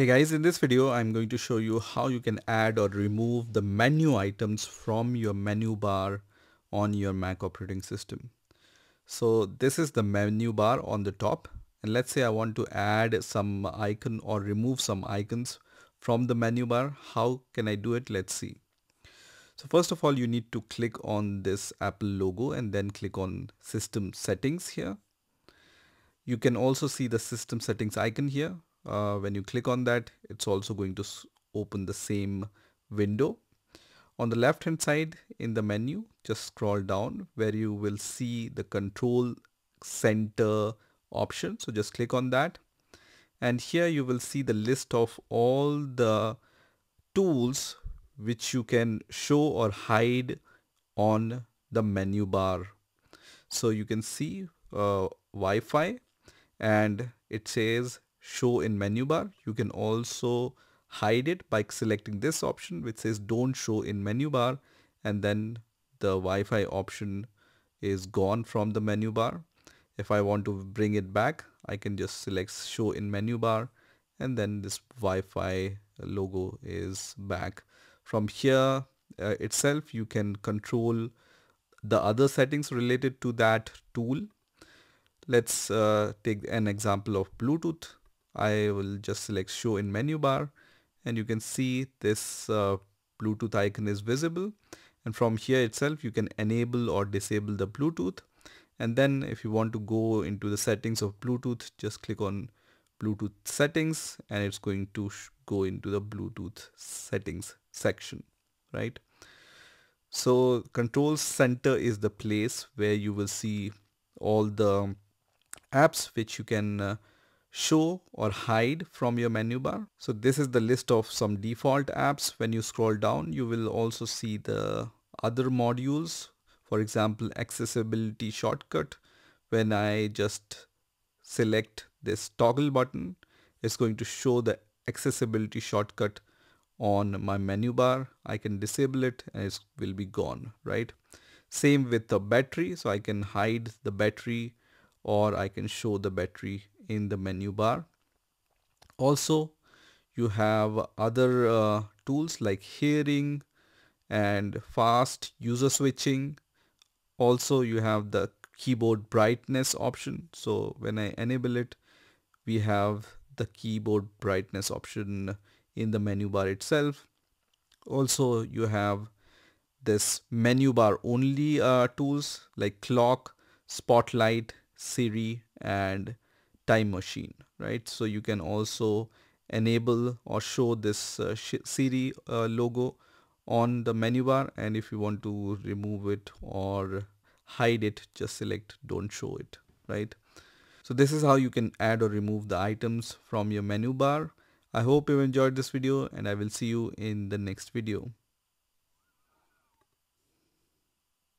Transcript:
Hey guys, in this video I'm going to show you how you can add or remove the menu items from your menu bar on your Mac operating system. So this is the menu bar on the top and let's say I want to add some icon or remove some icons from the menu bar. How can I do it? Let's see. So first of all you need to click on this Apple logo and then click on system settings here. You can also see the system settings icon here uh, when you click on that it's also going to open the same window. On the left hand side in the menu just scroll down where you will see the control center option. So just click on that. And here you will see the list of all the tools which you can show or hide on the menu bar. So you can see uh, Wi-Fi and it says show in menu bar. You can also hide it by selecting this option which says don't show in menu bar and then the Wi-Fi option is gone from the menu bar. If I want to bring it back, I can just select show in menu bar and then this Wi-Fi logo is back. From here uh, itself, you can control the other settings related to that tool. Let's uh, take an example of Bluetooth. I will just select show in menu bar and you can see this uh, Bluetooth icon is visible. And from here itself you can enable or disable the Bluetooth. And then if you want to go into the settings of Bluetooth just click on Bluetooth settings and it's going to go into the Bluetooth settings section right? So control center is the place where you will see all the apps which you can uh, show or hide from your menu bar. So this is the list of some default apps. When you scroll down, you will also see the other modules. For example, accessibility shortcut. When I just select this toggle button, it's going to show the accessibility shortcut on my menu bar. I can disable it and it will be gone, right? Same with the battery. So I can hide the battery or I can show the battery in the menu bar. Also, you have other uh, tools like hearing and fast user switching. Also, you have the keyboard brightness option. So when I enable it, we have the keyboard brightness option in the menu bar itself. Also, you have this menu bar only uh, tools like clock, spotlight, Siri and time machine right? So you can also enable or show this uh, Siri uh, logo on the menu bar and if you want to remove it or hide it just select don't show it right? So this is how you can add or remove the items from your menu bar. I hope you enjoyed this video and I will see you in the next video